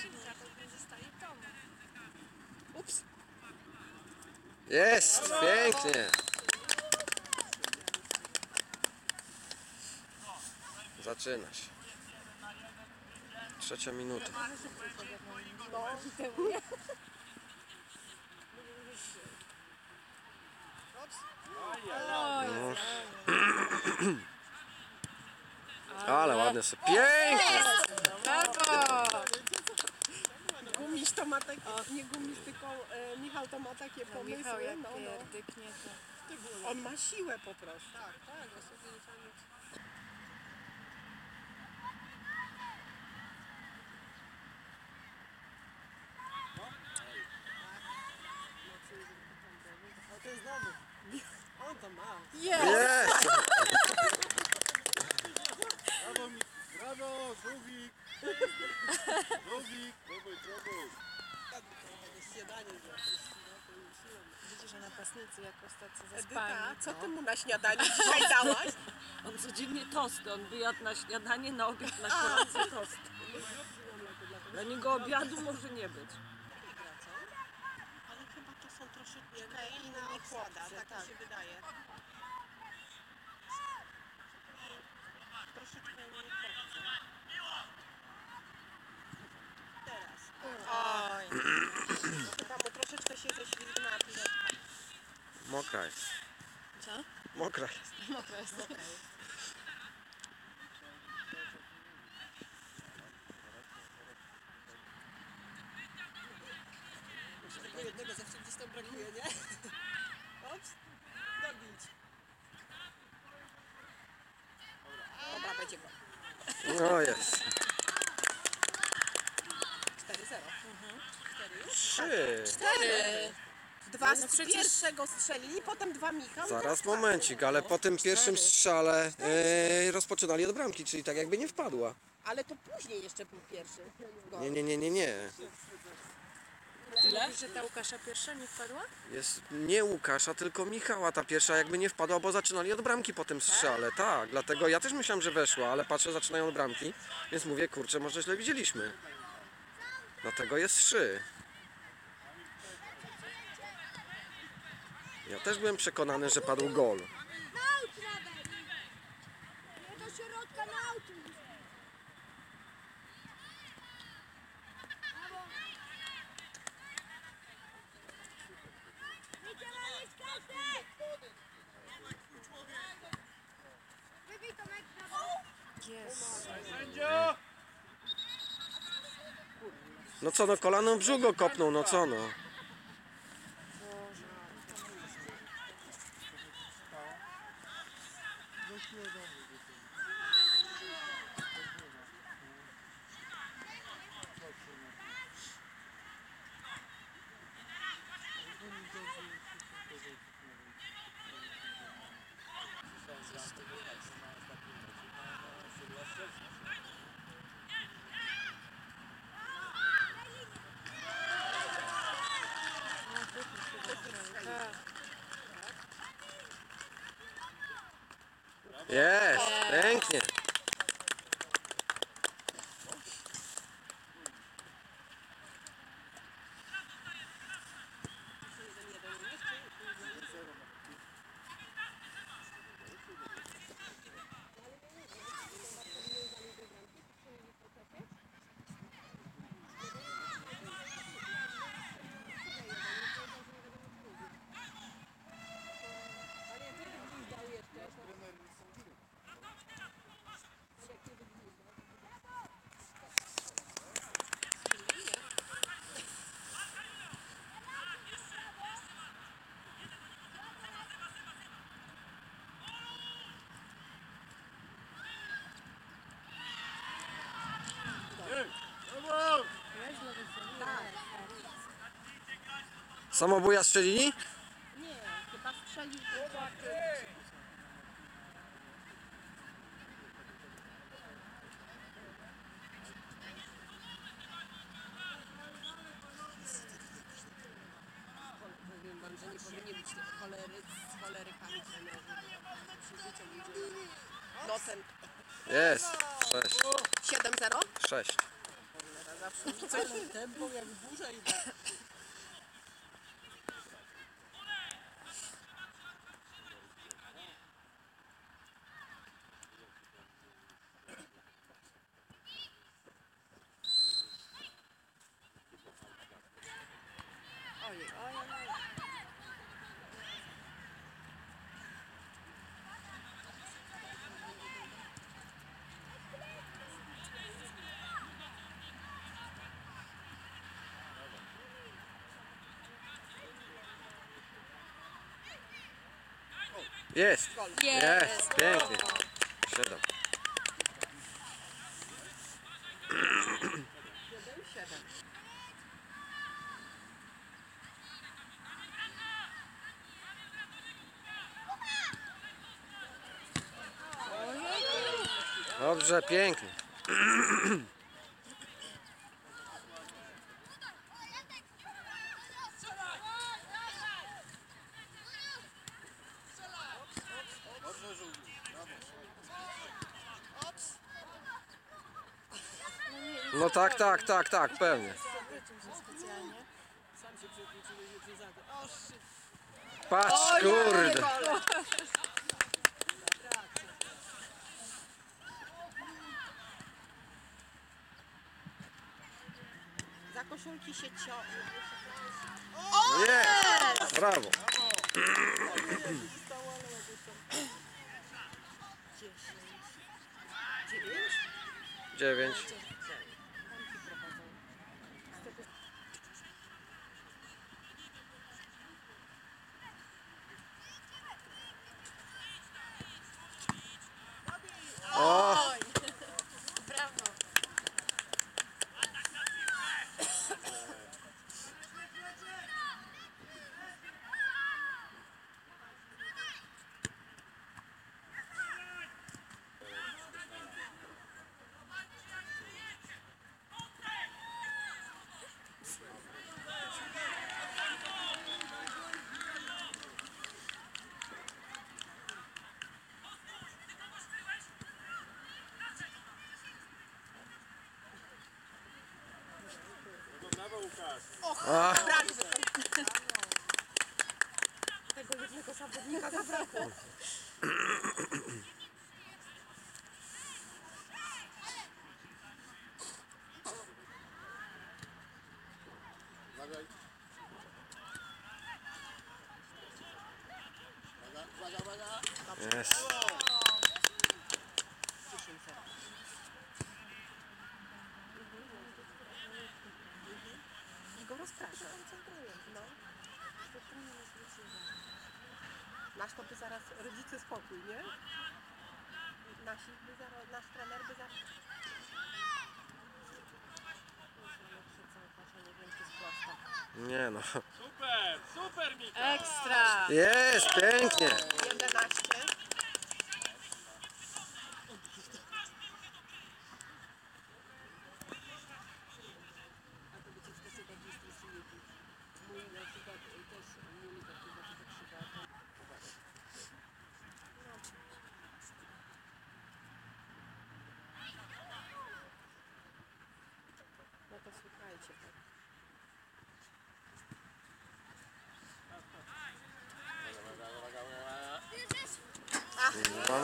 odcinka, Jest, pięknie. Zaczyna się. Trzecia minuta. No. Ale ładne są. Pięknie! To ma takie, nie gumiś, tylko e, Michał to ma takie No, Michał pomysły. jak No, no. pierdyknie to... On ma siłę po prostu. Tak, tak, ja sobie nie fajnie. O, to jest znowu. On to ma. Jest! Brawo, mi... Brawo, żółwik! Żółwik! Śniadanie za. Widzisz, że napastnicy jakoś tacy Edyta, zaspani. co ty mu na śniadanie dzisiaj dałaś? On codziennie tosty, on wyjadł na śniadanie, na obiad, na kolację tost. Dla niego obiadu może nie być. Ale chyba to są troszeczkę inne układa, tak mi się wydaje. Troszeczkę inne chłopcy. Teraz. Oj, Troszeczkę się ześlizgnęła piłeczka. Mokra jest. co? Mokra jest. Mokra jest. Tego jednego zawsze gdzieś tam brakuje, nie? Ops, dobić. Dobra, będzie go. No jest. 4-0. Trzy. Cztery! Dwa No z przecież- pierwszego strzelili, potem dwa Michał. Zaraz momencik, ale po tym pierwszym strzale e, rozpoczynali od bramki, czyli tak jakby nie wpadła. Ale to później jeszcze był pierwszy. gol. Nie, nie, nie, nie, nie. Mówisz, że ta Łukasza pierwsza nie wpadła? Jest nie Łukasza, tylko Michała ta pierwsza jakby nie wpadła, bo zaczynali od bramki po tym strzale. Tak, dlatego ja też myślałem, że weszła, ale patrzę, zaczynają od bramki, więc mówię, kurczę, może źle widzieliśmy. Dlatego jest trzy. Ja też byłem przekonany, że padł gol. No co, no kolano w brzuch kopnął, no co no. Tak. Jest, pięknie. Brawo! Samobuja strzelili? Nie, chyba strzelił. Powiem wam, że nie powinni być te cholery z cholerykami trenerzy. Ludzie. Jest. Sześć. 7-0. Sześć. Coś tempo jak burza i tak. Jest! Jest! Pięknie! Siedem. Dobrze, pięknie. No tak, tak, tak, tak, pewnie. Patrz, kurde. Za koszulki się ciągnie. No jest! Brawo. Zostało, Dziewięć? Och, prawie Tego jednego zawodnika zabrakło. Uwaga. Uwaga, uwaga. Yes. Nasz to by zaraz rodzice spokój, nie? Nasi by zaraz, nasz trener by zaraz... Nie no. Super, super, Mika. Ekstra! Jest, pięknie.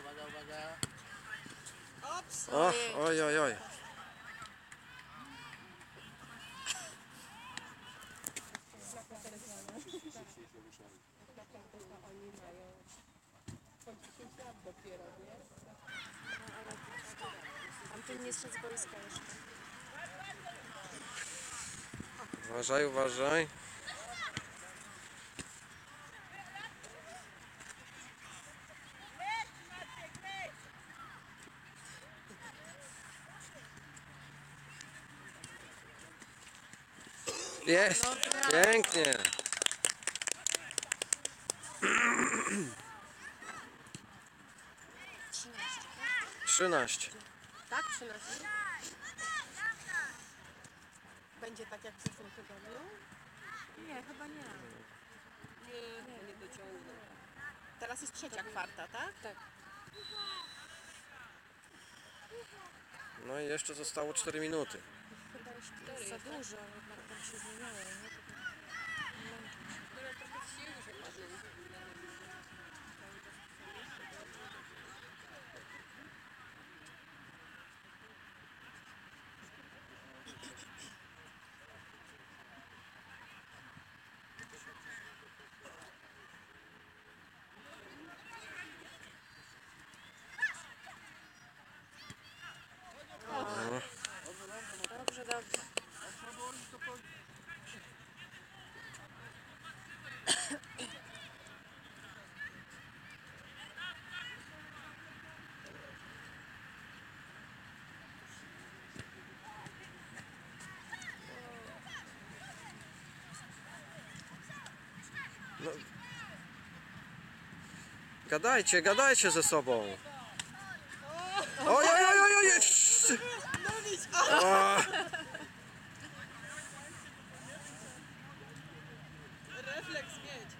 uwaga, uwaga, uwaga. O, oj, oj, oj. Tamten nie z boiska jeszcze. Uważaj, uważaj. Jest! Pięknie! Trzynaście. Tak? 13? Będzie tak jak w zeszłym tygodniu? Nie, chyba nie. Nie, nie dociągnę. Teraz jest trzecia kwarta, tak? Tak. No i jeszcze zostało 4 minuty. Chyba już to jest za dużo, jednak tam się zmieniało, nie? To tak męczy Gadajcie, gadajcie ze sobą. Oj, oj, oj, oj, oj. Refleks mieć.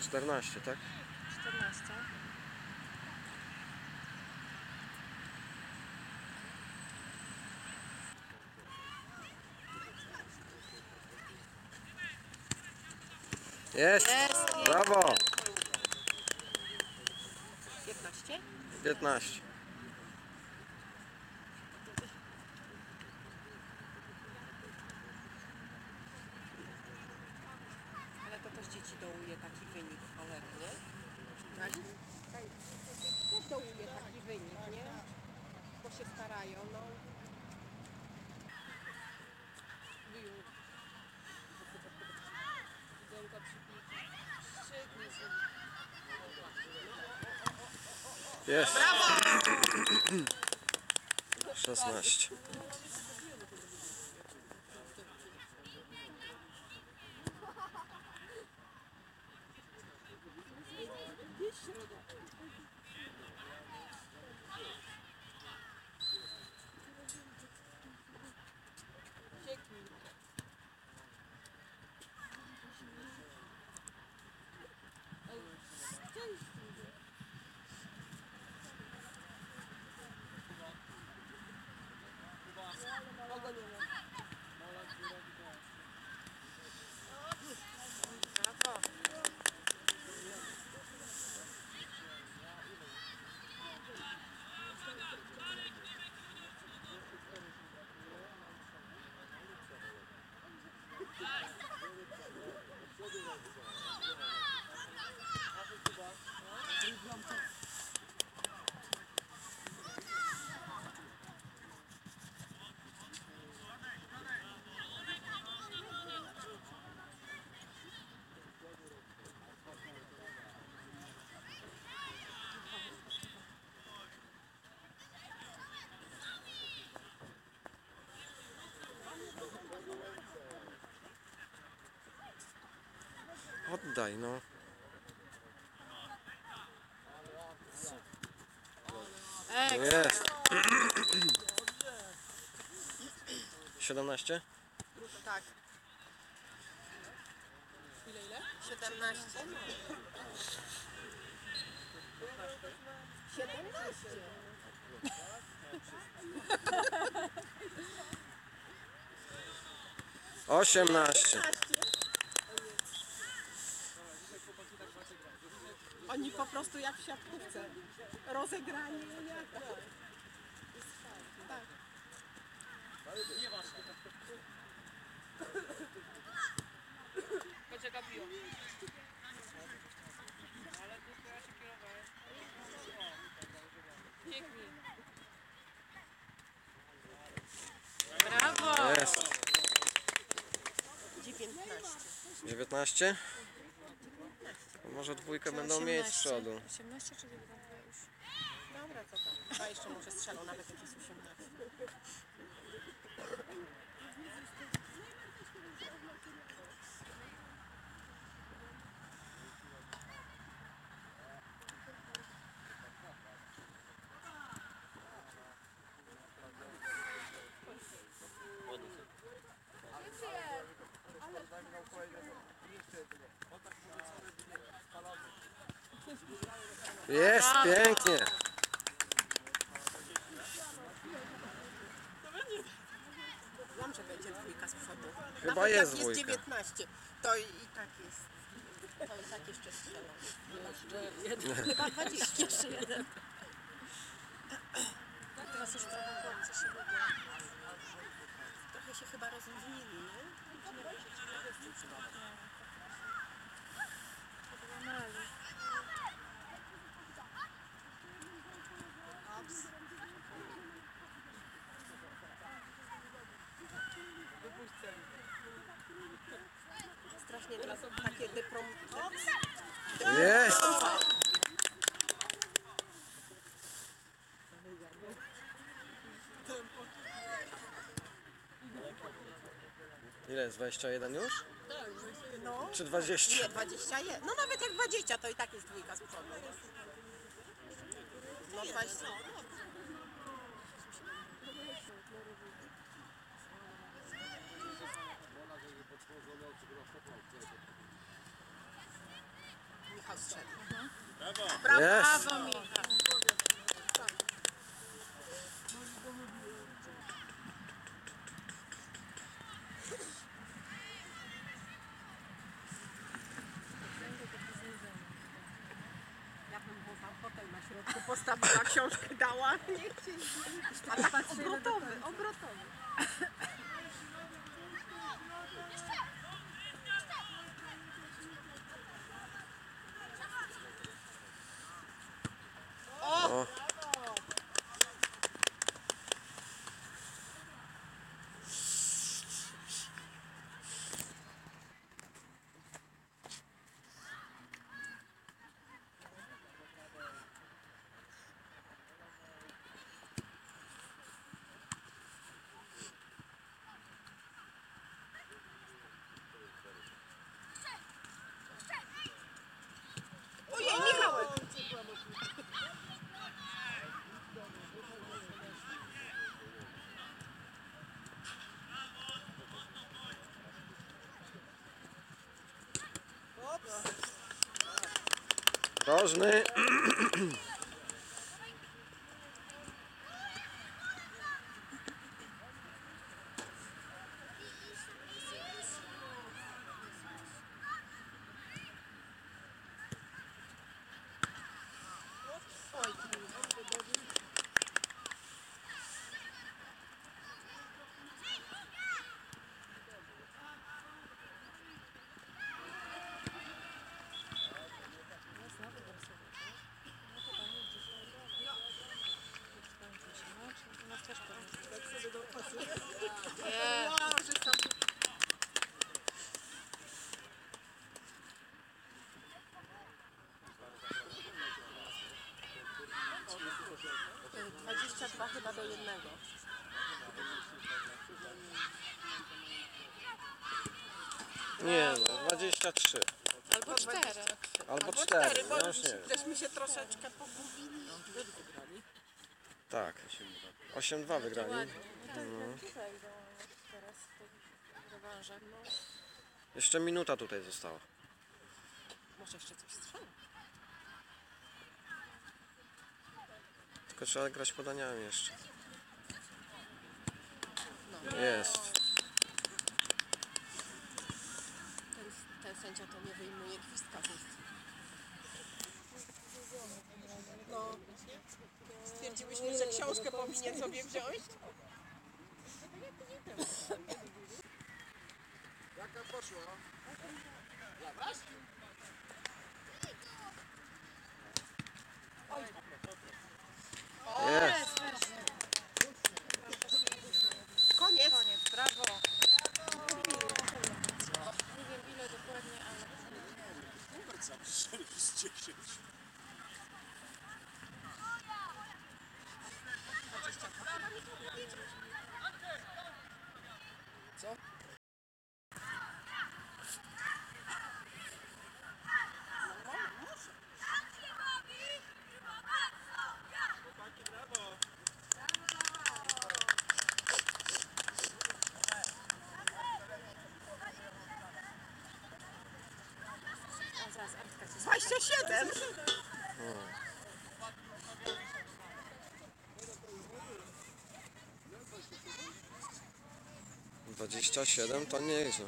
czternaście, tak? 14. Jest! Brawo! 15? 15. Ale to też dzieci dołuje taki wynik, cholery, nie? Tak? Też dołuje taki wynik, nie? Bo się starają, no. Jest. 16. Oddaj, no. Jest. 17? Tak. Ile, ile? 17. 17. Osiemnaście. Oni po prostu jak w siatkówce. Rozegrani jak to. Tak. Brawo! Jest. 19. 19? To Może dwójkę będą mieć z przodu. 18 czy 19 już? Dobra, co tam? Chyba jeszcze może strzelą nawet jak jest 18. Jest, pięknie. Wiem, że będzie dwójka z przodu. Chyba Nawet jest jak dwójka. jest 19, to i, i tak jest. To i tak jeszcze strzelą. Chyba 20. Jeszcze jeden. Teraz już trochę chłopcy się lubią. Trochę się chyba rozluźnili, nie? Normalnie. Strasznie teraz takie dyprom... Jest. Jest? 21 już? No. Czy 20? Nie, 21. No nawet jak 20, to i tak jest dwójka z przodu. No 20. Michał strzelił. Jest! Brawo, Michał. Ja bym mu tam hotel na środku postawiła, książkę dała. Nie chcieli. A tak obrotowy, obrotowy. prazne. 22 chyba do jednego. Nie no, 23. Albo 4. Albo Albo 4. 4, bo Ja już nie wiem. żeśmy się troszeczkę pogubili. Tak. 8-2 wygrali. Tutaj do, teraz w tych rewanżach. No, Jeszcze minuta tutaj została. Może jeszcze coś strzela. Tylko trzeba grać podaniami jeszcze. Jest. Ten, ten sędzia to nie wyjmuje gwizdka z ust. No, stwierdziłyśmy, że książkę powinien sobie wziąć. Jaka poszła? Jest. Koniec. koniec, brawo. Nie wiem ile dokładnie, ale Numer zapiszony z 10. a zaraz Artka się 27. Dwadzieścia siedem to nieźle.